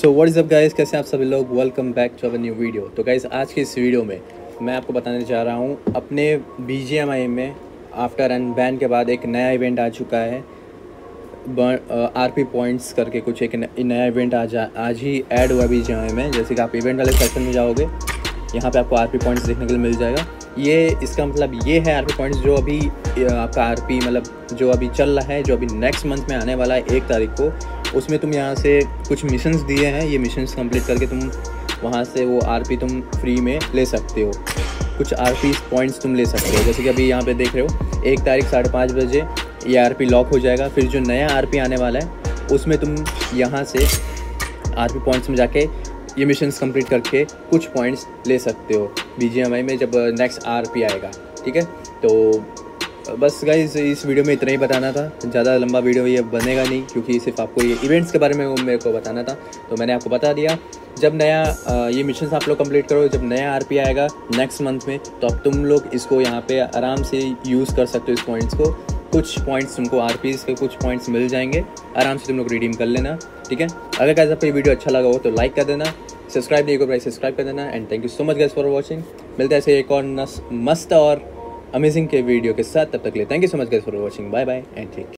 So what is up guys कैसे आप सभी लोग? Welcome back to our new video तो गाइस आज की इस वीडियो में मैं आपको बताने जा रहा हूँ, अपने बी जी एम आई में आफ्टर एंड बैन के बाद एक नया इवेंट आ चुका है। आर पी पॉइंट्स करके कुछ एक नया इवेंट आज आज ही ऐड हुआ बी जी एम आई में। जैसे कि आप इवेंट वाले सेक्शन में जाओगे, यहाँ पे आपको आर पी पॉइंट्स देखने के लिए मिल जाएगा। ये, इसका मतलब ये है आर पी पॉइंट्स जो अभी आपका आर पी मतलब जो अभी चल रहा है, जो अभी नेक्स्ट मंथ में आने वाला है, एक तारीख को, उसमें तुम यहाँ से कुछ मिशंस दिए हैं। ये मिशंस कंप्लीट करके तुम वहाँ से वो आरपी तुम फ्री में ले सकते हो। कुछ आर पी पॉइंट्स तुम ले सकते हो। जैसे कि अभी यहाँ पे देख रहे हो, एक तारीख साढ़े पाँच बजे ये आर पी लॉक हो जाएगा। फिर जो नया आर पी आने वाला है, उसमें तुम यहाँ से आर पी पॉइंट्स में जाके ये मिशंस कंप्लीट करके कुछ पॉइंट्स ले सकते हो। बी में जब नेक्स्ट आर पी आएगा, ठीक है? तो बस गाइज़ इस वीडियो में इतना ही बताना था। ज़्यादा लंबा वीडियो ये बनेगा नहीं, क्योंकि सिर्फ़ आपको ये इवेंट्स के बारे में मेरे को बताना था। तो मैंने आपको बता दिया, जब नया ये मिशन आप लोग कंप्लीट करो, जब नया आरपी आएगा नेक्स्ट मंथ में तो अब तुम लोग इसको यहाँ पे आराम से यूज़ कर सकते हो इस पॉइंट्स को। कुछ पॉइंट्स तुमको आर के कुछ पॉइंट्स मिल जाएँगे। आराम से तुम लोग रिडीम कर लेना, ठीक है? अगर कैसे आपको ये वीडियो अच्छा लगा हो तो लाइक कर देना सब्सक्राइब नहीं को सब्सक्राइब कर देना and thank you so much guys for watching मिलते ऐसे एक और मस्त और अमेजिंग के वीडियो के साथ, तब तक ले thank you so much guys for watching bye bye and take